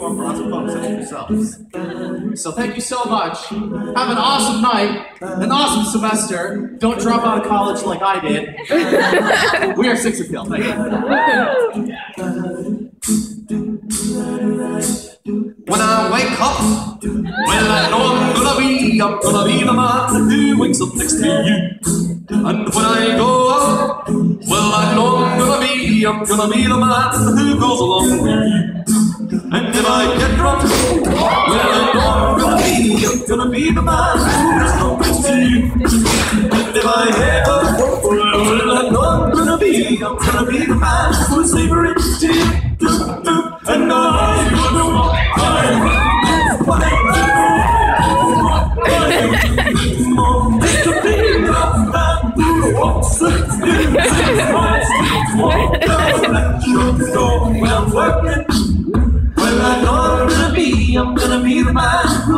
perform for lots of folks such as yourselves. So thank you so much. Have an awesome night, an awesome semester. Don't drop out of college like I did. we are Six Appeal. Thank you. When I wake up, well, I know I'm gonna be, I'm gonna be the man who wakes up next to you. And when I go out, well, I know I'm gonna be, I'm gonna be the man who goes along with you. And if I get drunk, well, I I'm gonna be, I'm gonna be the man who's closest to you. And if I ever, well, I I'm gonna be, I'm gonna be the man who's to you. And I gonna walk, I what Mr. Bean, the man who walks the well working. Well,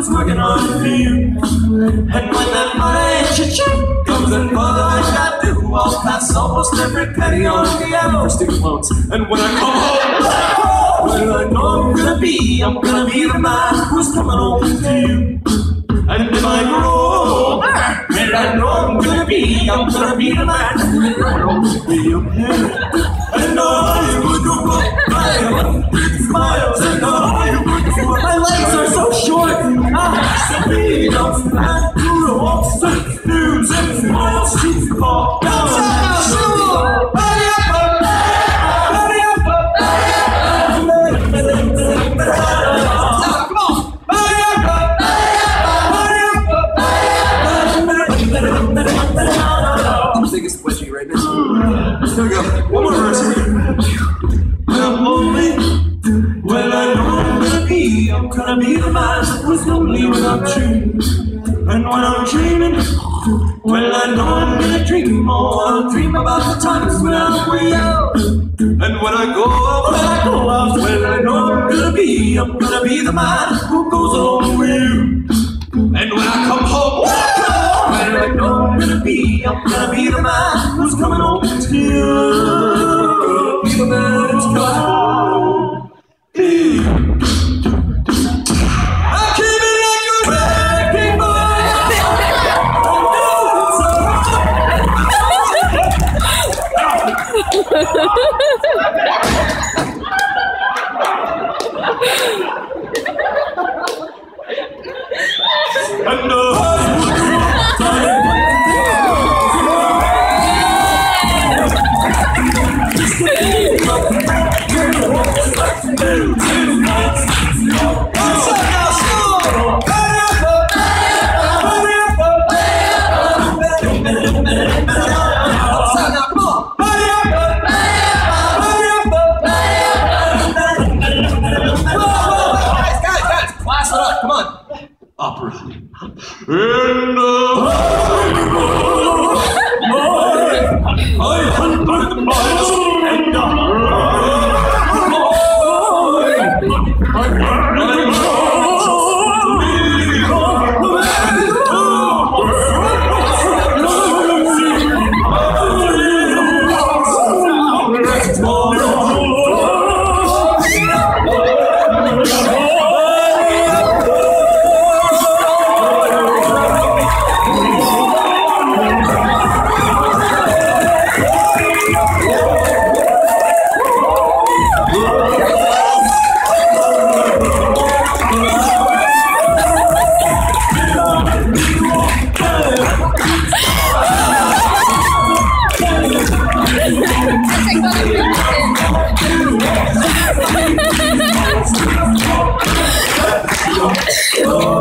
who's working on you. And when that money cha-ching comes and all I got to do, I'll pass almost every penny on the student loans. And when I come home, well, I know I'm gonna be, I'm gonna be the man who's coming home to you. And if I grow well, I know I'm gonna be, I'm gonna be the man who's gonna be okay. And I would go up my hundred miles, and I through I'm gonna be. I'm gonna be the man who's lonely without you. And when I'm dreaming, well, I know I'm gonna dream more. I'll dream about the times when I'm with you. And when I go when I go out, well, I know I'm gonna be. I'm gonna be the man who goes along with you. And when I come home, when I come home, well, I know I'm gonna be, I'm gonna be the man who's coming home to you. Opera. And I hunt by the すごい。